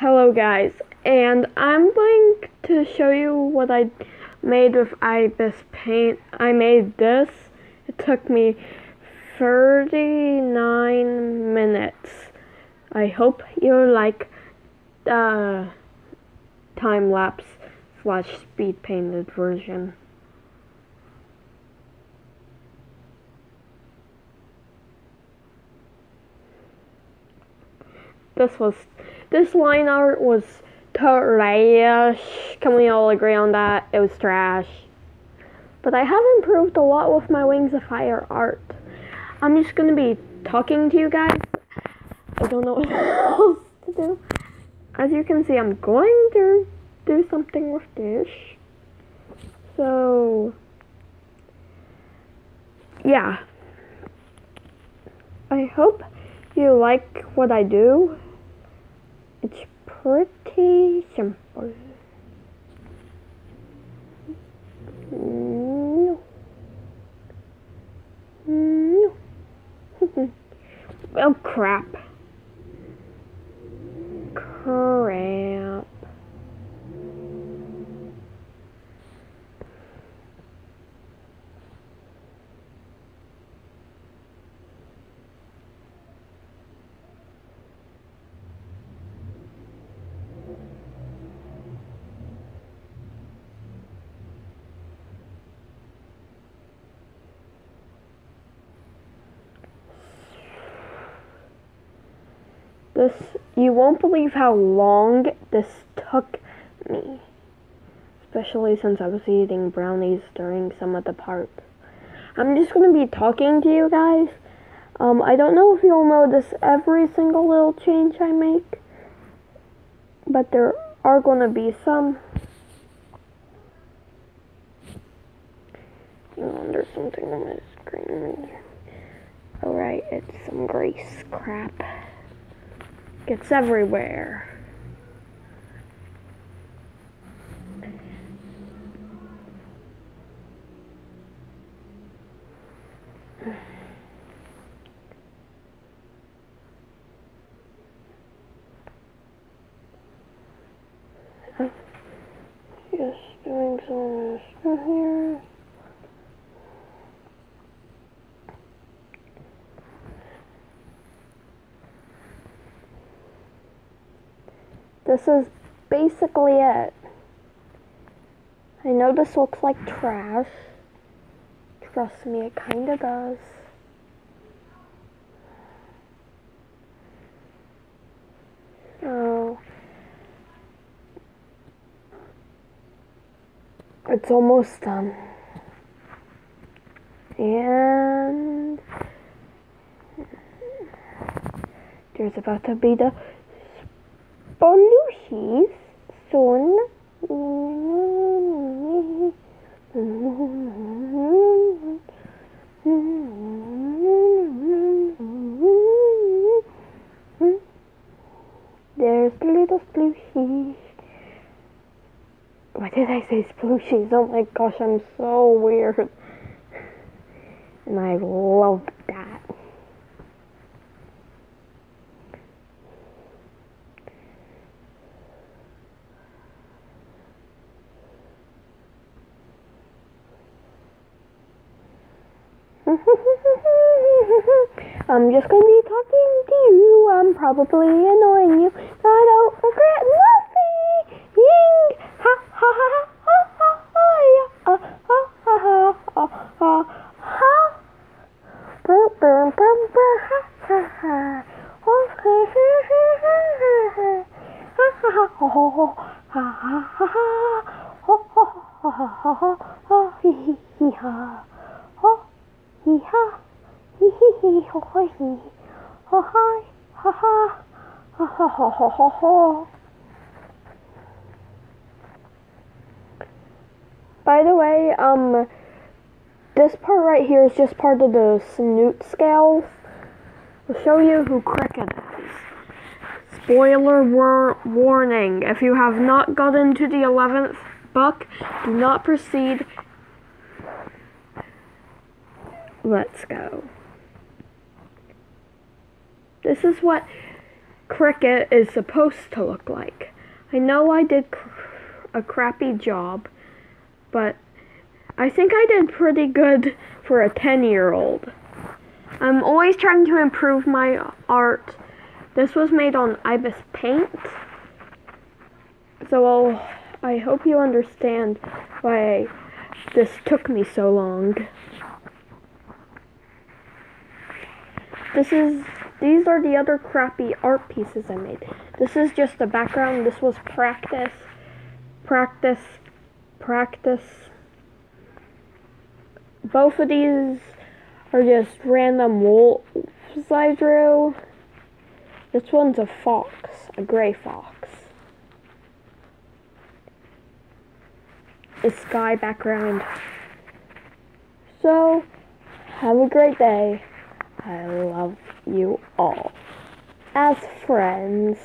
Hello guys, and I'm going to show you what I made with IBIS Paint. I made this. It took me 39 minutes. I hope you like the time-lapse slash speed painted version. This was this line art was trash. Can we all agree on that? It was trash. But I have improved a lot with my Wings of Fire art. I'm just gonna be talking to you guys. I don't know what else to do. As you can see, I'm going to do something with this. So, yeah. I hope you like what I do. It's pretty simple. No. No. oh crap. Crap. This, you won't believe how long this took me. Especially since I was eating brownies during some of the parts. I'm just going to be talking to you guys. Um, I don't know if you'll notice every single little change I make. But there are going to be some. Oh, there's something on my screen. Alright, it's some grease crap. Gets everywhere. Just doing some this here. This is basically it. I know this looks like trash. Trust me, it kinda does. So, it's almost done. And there's about to be the splooshies soon. There's the little splooshies. Why did I say splooshies? Oh my gosh, I'm so weird. And I love that. I'm just gonna be talking to you. I'm probably annoying you. I don't regret nothing. Ha ha ha ha ha ha ha ha ha ha ha ha. Boom boom boom boom ha ha ha. Oh ha ha ha ha ha ha ha ha ha ha ha ha ha. Ho hee hee hee ha. Hee ha. Hee hee hee ho ho hee. Ho hi ha ha. Ha ha ha ha ha ha. By the way, um, this part right here is just part of the snoot scale. I'll show you who Cricket is. Spoiler war- warning. If you have not gotten to the 11th book, do not proceed. Let's go. This is what cricket is supposed to look like. I know I did cr- a crappy job, but I think I did pretty good for a 10 year old. I'm always trying to improve my art. This was made on Ibis Paint. So I'll, I hope you understand why this took me so long. This is these are the other crappy art pieces I made. This is just the background. This was practice. Practice. Practice. Both of these are just random wolves I drew. This one's a fox, a gray fox. A sky background. So, have a great day. I love you all. As friends